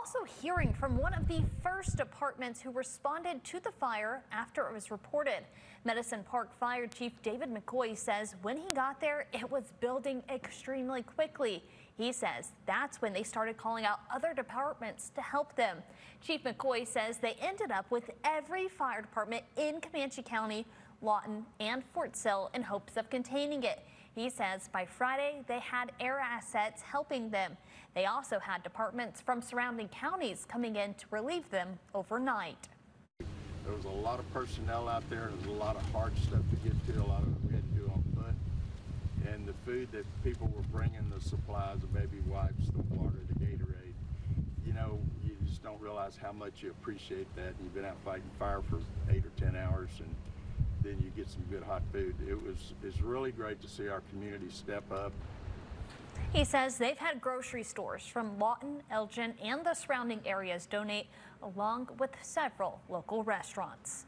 also hearing from one of the first departments who responded to the fire after it was reported. Medicine Park Fire Chief David McCoy says when he got there, it was building extremely quickly. He says that's when they started calling out other departments to help them. Chief McCoy says they ended up with every fire department in Comanche County, Lawton, and Fort Sill in hopes of containing it. He says by Friday they had air assets helping them. They also had departments from surrounding counties coming in to relieve them overnight. There was a lot of personnel out there. There was a lot of hard stuff to get to. A lot of we had to do on foot. And the food that people were bringing, the supplies, the baby wipes, the water, the Gatorade, you know, you just don't realize how much you appreciate that. You've been out fighting fire for eight or 10 hours and then you get some good hot food. It was, it's really great to see our community step up. He says they've had grocery stores from Lawton, Elgin, and the surrounding areas donate, along with several local restaurants.